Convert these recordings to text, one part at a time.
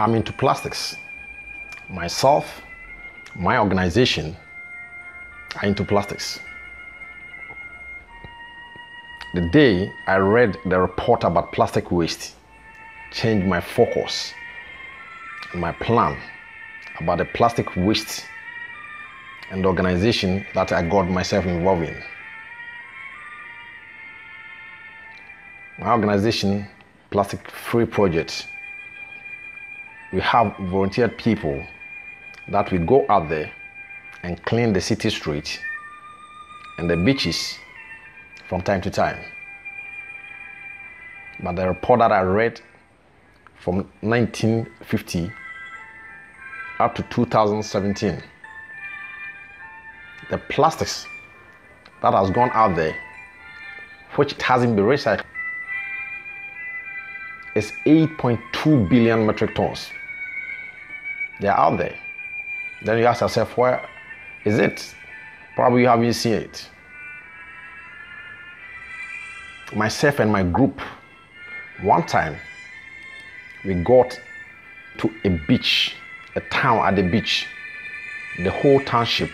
I'm into plastics. Myself, my organization are into plastics. The day I read the report about plastic waste changed my focus and my plan about the plastic waste and organization that I got myself involved in. My organization, Plastic Free Project, we have volunteered people that we go out there and clean the city streets and the beaches from time to time. But the report that I read from 1950 up to 2017, the plastics that has gone out there, which hasn't been recycled, is 8.2 billion metric tons. They're out there. Then you ask yourself, where is it? Probably you haven't seen it. Myself and my group, one time, we got to a beach, a town at the beach. The whole township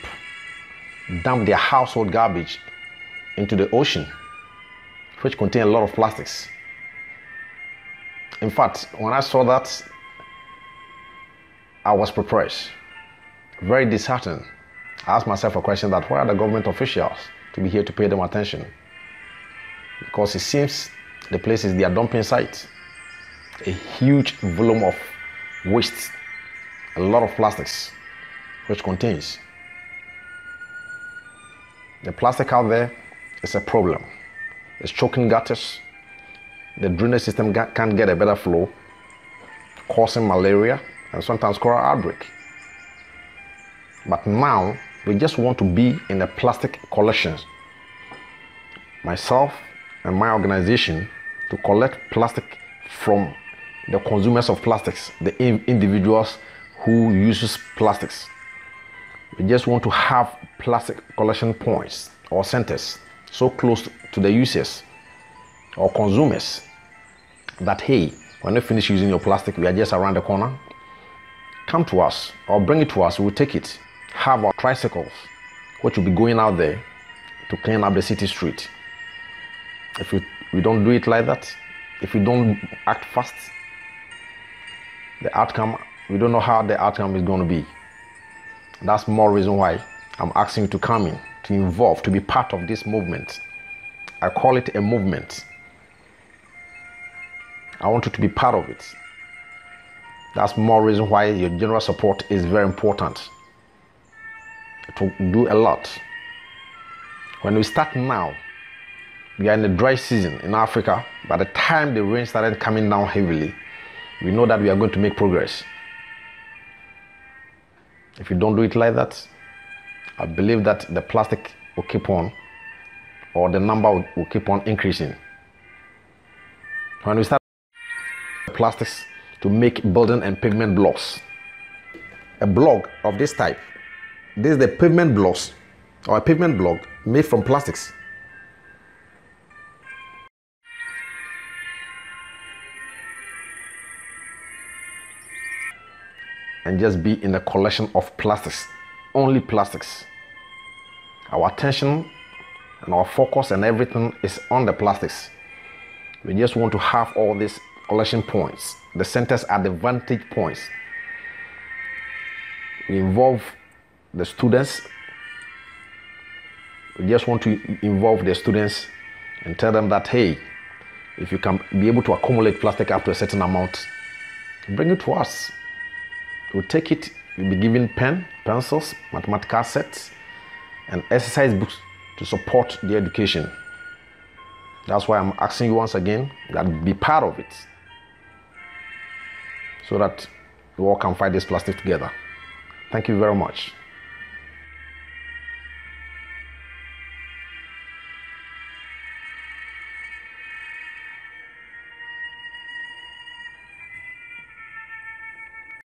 dumped their household garbage into the ocean, which contained a lot of plastics. In fact, when I saw that, I was perplexed, very disheartened. I asked myself a question that where are the government officials to be here to pay them attention? Because it seems the place is their dumping site. A huge volume of waste, a lot of plastics, which contains. The plastic out there is a problem. It's choking gutters. The drainage system can't get a better flow, causing malaria and sometimes cholera outbreak. But now we just want to be in the plastic collections. Myself and my organization to collect plastic from the consumers of plastics, the individuals who uses plastics. We just want to have plastic collection points or centers so close to the users or consumers that hey, when you finish using your plastic, we are just around the corner. Come to us or bring it to us, we'll take it. Have our tricycles, which will be going out there to clean up the city street. If we, we don't do it like that, if we don't act fast, the outcome, we don't know how the outcome is going to be. That's more reason why I'm asking you to come in, to involve, to be part of this movement. I call it a movement. I want you to be part of it. That's more reason why your general support is very important. To do a lot. When we start now, we are in the dry season in Africa. By the time the rain started coming down heavily, we know that we are going to make progress. If you don't do it like that, I believe that the plastic will keep on, or the number will, will keep on increasing. When we start plastics to make building and pavement blocks. A block of this type. This is the pavement blocks or a pavement block made from plastics. And just be in a collection of plastics, only plastics. Our attention and our focus and everything is on the plastics. We just want to have all this collection points. The centers are the vantage points. We involve the students. We just want to involve the students and tell them that, hey, if you can be able to accumulate plastic up to a certain amount, bring it to us. We'll take it, we'll be given pen, pencils, mathematical sets, and exercise books to support the education. That's why I'm asking you once again that be part of it so that we all can fight this plastic together. Thank you very much.